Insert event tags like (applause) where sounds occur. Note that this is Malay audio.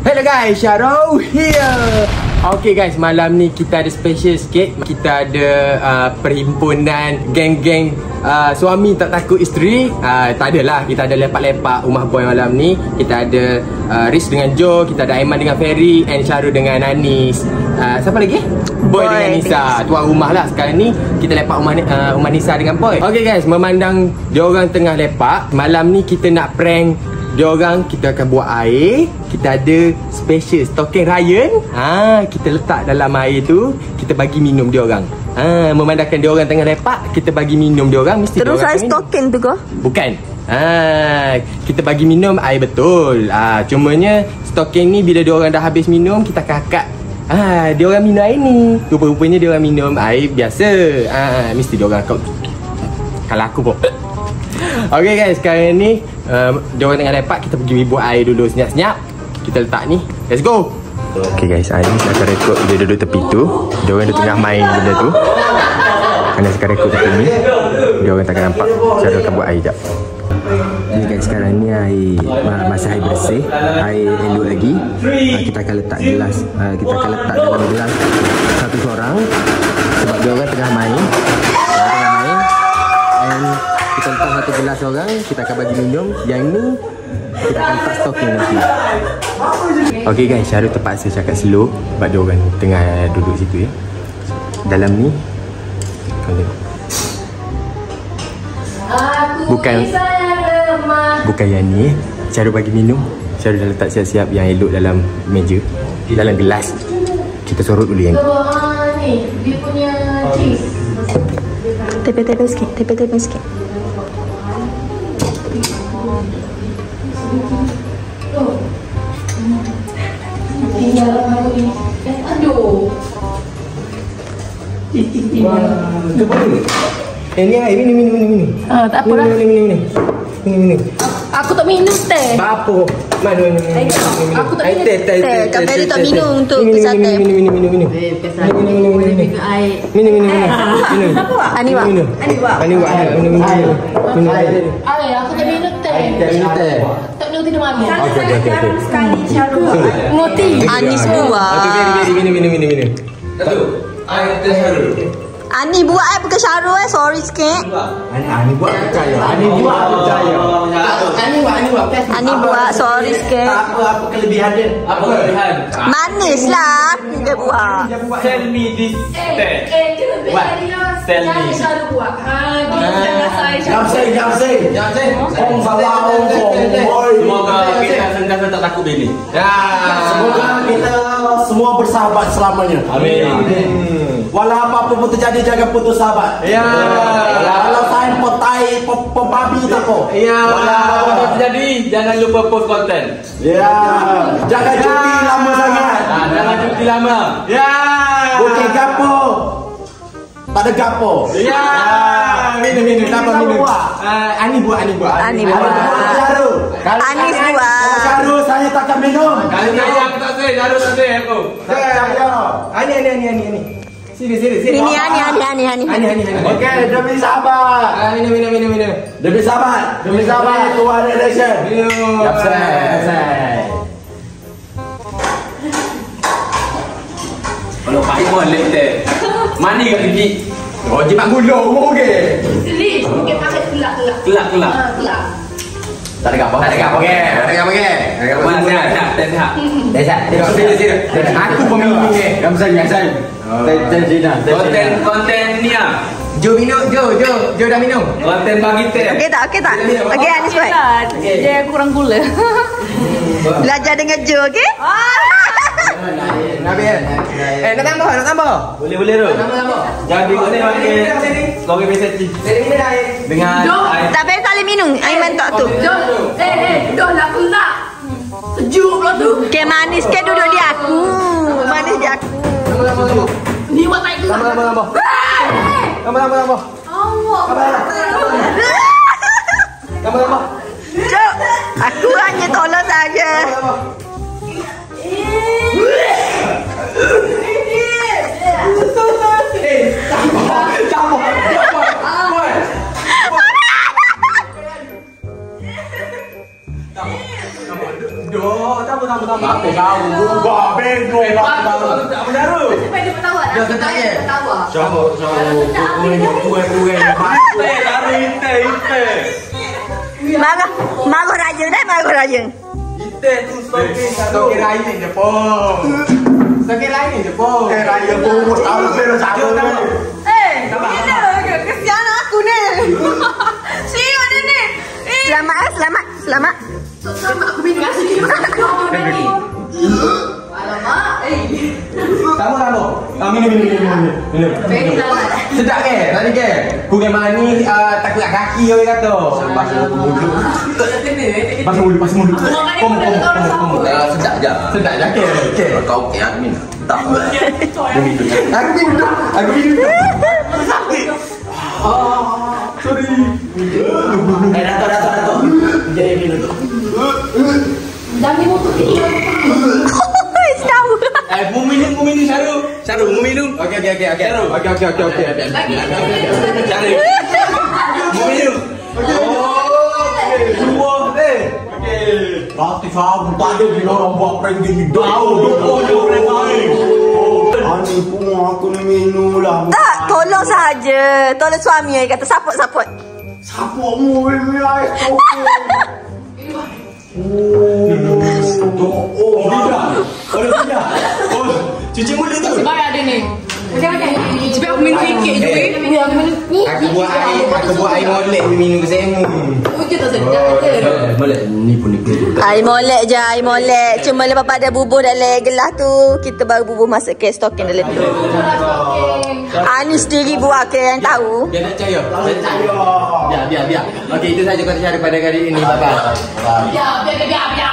Hello guys, Syarul here. Okay guys, malam ni kita ada special sikit. Kita ada uh, perhimpunan geng-geng uh, suami tak takut isteri. Uh, tak adalah, kita ada lepak-lepak rumah boy malam ni. Kita ada uh, Riz dengan Joe, kita ada Aiman dengan Ferry and Syarul dengan Anis. Uh, siapa lagi? Boy, boy dengan Nisa. Tuan rumah lah sekarang ni kita lepak rumah, uh, rumah Nisa dengan Boy. Okay guys, memandang dia orang tengah lepak, malam ni kita nak prank dia orang kita akan buat air kita ada special stocking Ryan ha kita letak dalam air tu kita bagi minum dia orang ha memandangkan dia orang tengah lepak kita bagi minum dia orang mesti terus air stocking tu ke bukan ha kita bagi minum air betul ha cumanya stocking ni bila dia orang dah habis minum kita kakak Ah, dia orang minum air ni. Rupa-rupanya dia orang minum air biasa. Ah, mesti dia orang kau. Kalau aku pun. (laughs) Okay guys, sekarang ni um, Dia orang tengah lepak Kita pergi buat air dulu senyap-senyap. Kita letak ni. Let's go! Okay guys, hari ni akan rekod Dia duduk tepi tu. Dia orang tengah main benda tu. Saya akan rekod tepi ni. Dia orang takkan nampak. Saya akan buat air jap. Jadi guys, sekarang ni air Masa air bersih. Air elok lagi. Uh, Kita akan letak gelas. Uh, Kita akan letak dalam gelas Satu seorang. Sebab dia orang tengah main kita letak satu gelas orang kita akan bagi minum. Yang ni kita akan letak stocking nanti. Ok guys. Syarul terpaksa cakap slow sebab dia orang tengah duduk situ ya. Dalam ni bukan bukan yang ni Syarul bagi minum. Syarul dah letak siap-siap yang elok dalam meja. Dalam gelas. Kita sorot dulu yang ni. Dia punya cheese. Tepe-tepe sikit, tepe-tepe sikit. Eh ni air minum minum minum minum. Ah tak apa lah. Minum minum minum. Minum minum. Aku tak minum teh. Apa? Mana minum minum. Aku tak minum teh. Teh, Kak Beri tak minum untuk kesihatan. Minum minum minum minum. Eh, kesihatan. Minum minum minum minum. Air. Minum minum minum. Minum. Siapa? Ani Wak. Minum. Ani Wak. Ani Wak. Minum minum minum. Minum air. Air, aku tak minum teh. Tak minum teh. Tak minum tidur malam. Okey okey okey. Sekali Syarul. Moti. Anis buat. Okey, minum minum minum minum. Satu. Air teh Syarul. Ani buat eh bukan Syarul eh sorry sikit. Ani Ani buat percaya. Ani buat percaya. Ani buat Ani buat. Ani buat sorry sikit. Apa apa kelebihan dia? Apa kelebihan? Manis lah dia buat. Tell me this. Eh, kelebihan dia. Tell me. Syarul buat. Ha, Jam say, jam. Om salah om boy. Semoga kita sentiasa tak takut bini. Ya. Semoga kita semua bersahabat selamanya. Amin. Walau apa pun terjadi jaga putus sahabat. Ya. Kalau saya potai pembabi tak kok. Ya. Walau apa terjadi jangan lupa post konten. Ya. Jaga cuti lama sangat. Ah, jangan cuti lama. Ya. Okey gapo. Tak ada gapo. Ya. Minum minum apa minum. Uh, Ani buat Ani buat. Ani buat. Syarul. Anis buat. Syarul saya takkan minum. Kalau saya aku tak saya, harus tak saya aku. Ani ani ani ani ani. Sini sini sini. Ini Ani Ani Ani Ani. Ani ani ani. Okey, demi sahabat. Ah, minum minum minum minum. Demi sahabat. Demi sahabat tuan relation. Minum. Yap saya. Yap saya. Kalau pahit pun late Mani kat gigi. Oh, jimat gulung pun okey. Sili, mungkin pakai kelak-kelak. Kelak-kelak. Ha, kelak. Tak ada gapo. Tak ada gapo okey. Tak ada gapo okey. Tak ada gapo. Mana sehat, sehat, sehat. Dah siap. Sini sini. Aku pemimpin ni. Gam saya, gam saya. Ten Cina. Konten konten ni ah. Jo minum, Jo, Jo, Jo dah minum. Konten bagi teh. Okey tak? Okey tak? Okey Anis buat. Dia kurang gula. (laughs) Belajar dengan Jo, okey? Nabi kan? Eh, nak tambah, nak tambah. Boleh boleh tu. Tambah tambah. Jangan tengok ni pakai logo biasa ci. Sini minum air. Dengan air. Tak payah saling minum. Aiman tak tu. Eh, eh, dah lah kelak. Sejuk pula tu. Okey, manis ke duduk di aku. Manis di aku. Tambah tambah tambah. Ni buat tak kelak. Tambah tambah tambah. Tambah tambah tambah. Allah. Tambah Tambah. Kau buka bego Kau tak berdaru Sampai dia bertawa. Dah sedap ke? Bertawa. Sama sama Pokoknya tuan-tuan Hite tarik hite hite Marah. Marah raja dah, marah raja. Hite tu stokin satu Stokin lain je pun. Stokin lain je pun. Eh raya pun tahu pero satu Eh, gila. Kesian aku ni. Siapa ni ni? Eh. Selamat eh, selamat. Selamat. Sama aku minum ni. Ni. Eh. Sama sama. Ah, minum minum minum minum. Minum. Sedap ke? Tadi ke? Kurang manis uh, takut nak kaki orang kata. Pasal mulut. Pasal mulut, pasal mulut. Kom kom kom kom. Sedap je Sedap je ke? Ke. Kau okey aku minum Tak Aku minum. Aku minum. Aku minum. Eh dato dato dato Jadi minum tu Jangan motor ni. Eh mu minum mu minum Syaru Syaru mu minum Okey okey okey okey. Okey okey okey okey. Lagi. Syaru Mu minum Dua deh. Nanti sabu tadi bila orang buat prank gini Tahu Oh dia orang main Ani pun aku ni minum lah Tak, tolong saja. Tolong suami yang kata saput-saput. Siapa mu minum air kopi Oh, tidak Oh, tidak Oh, cuci mulut tu Bayar dia ni. Jangan jangan. Sebab aku minum sikit je. eh. Ya, aku minum ni. Aku buat air, aku buat air molek minum ke semu. Uji tak sedap je. Boleh ni pun ni Air molek je, air molek. Cuma lepas pada bubuh dalam gelas tu, kita baru bubuh masuk ke stokin dalam tu. Ah, ni sendiri buat ke yang tahu. Biar nak percaya. Biar. Biar biar biar. Okey itu saja kata saya daripada kali ini. Bye. Ya, biar biar